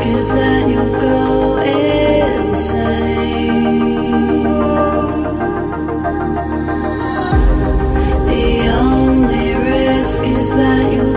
risk is that you'll go insane. The only risk is that you'll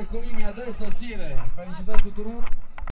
trecut linia de sosire. Felicitări tuturor!